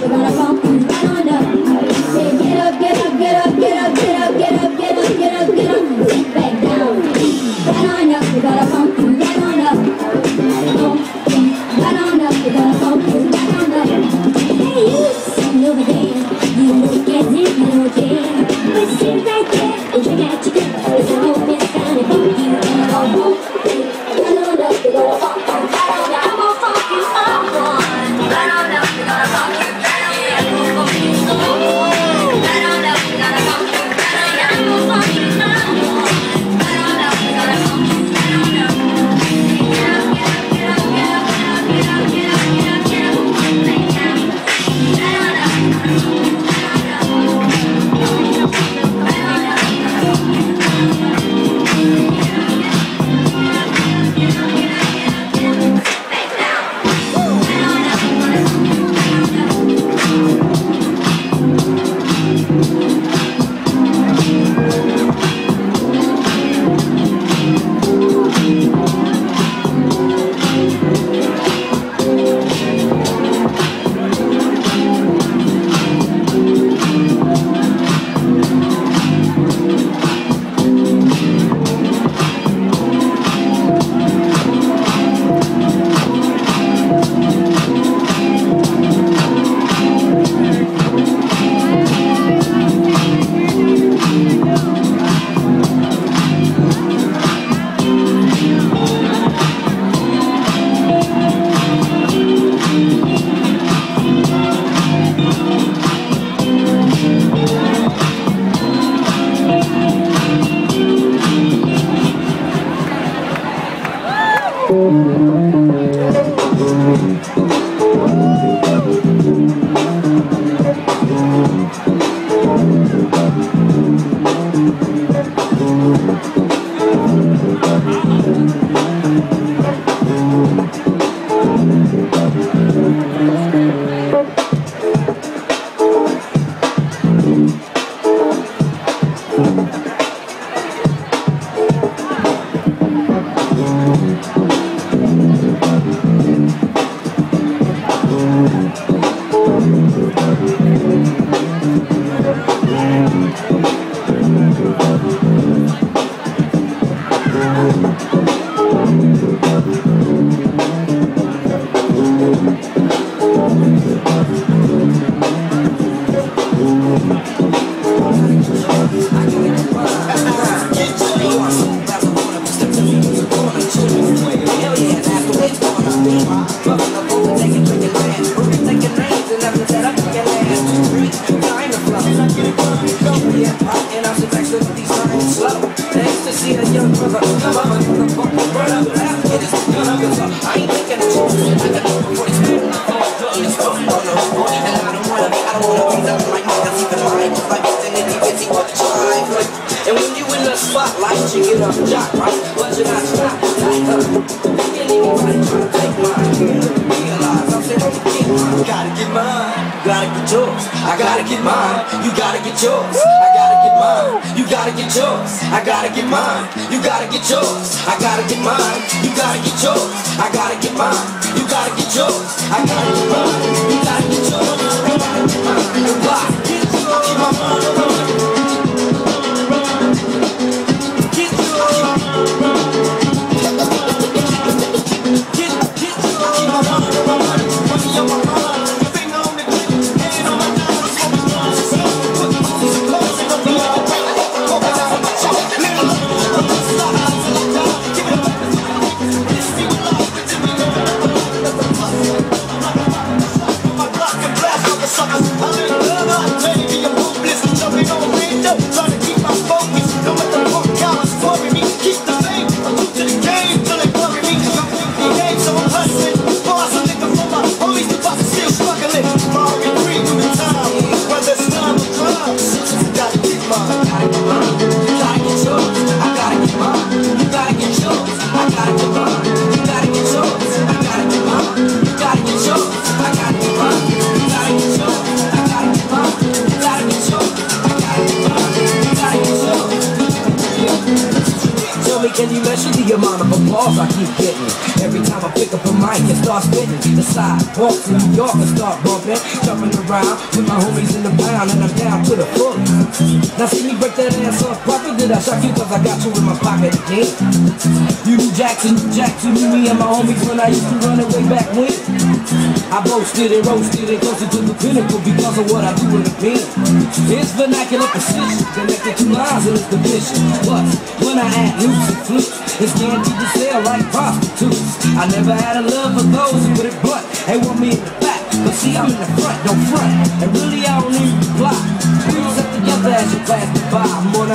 We're gonna bump right on Thank you. to see a young brother. Come on, I'm gonna fuck my brother. Laugh at this, none of it's up. I ain't thinking of you. I got no before this. I'm all done. It's fucking on the whole And I don't wanna be, I don't wanna be nothing like niggas. Even lying, just like it's in the deep, it's what you like. And when you in the spotlight, you get a jock. right? But you're not shot, like, uh, you can't even try to take mine gotta get mine, gotta get yours. I gotta get mine, you gotta get yours. I gotta get mine, you gotta get yours. I gotta get mine, you gotta get yours. I gotta get mine, you gotta get yours. I gotta get mine, you gotta get yours. I gotta get mine. Any measure the amount of applause I keep getting. Every time I pick up a mic and start spitting, the sidewalks in New York and start bumping, jumping around with my homies in the pound, and I'm down to the fullest. Now see me break that ass off proper, did I shock you? Cause I got you in my pocket again. You knew Jackson, Jackson knew me and my homies when I used to run it way back when. I boasted and roasted and closer to the pinnacle because of what I do in the pen. It's vernacular precision, connected to lines and it's the vision. But when I add loose and flutes, it's guaranteed to sell like prostitutes. I never had a love for those who put it blunt. They want me in the back, but see I'm in the front, don't front. And really I don't need to fly. We all set together as you pass me by. On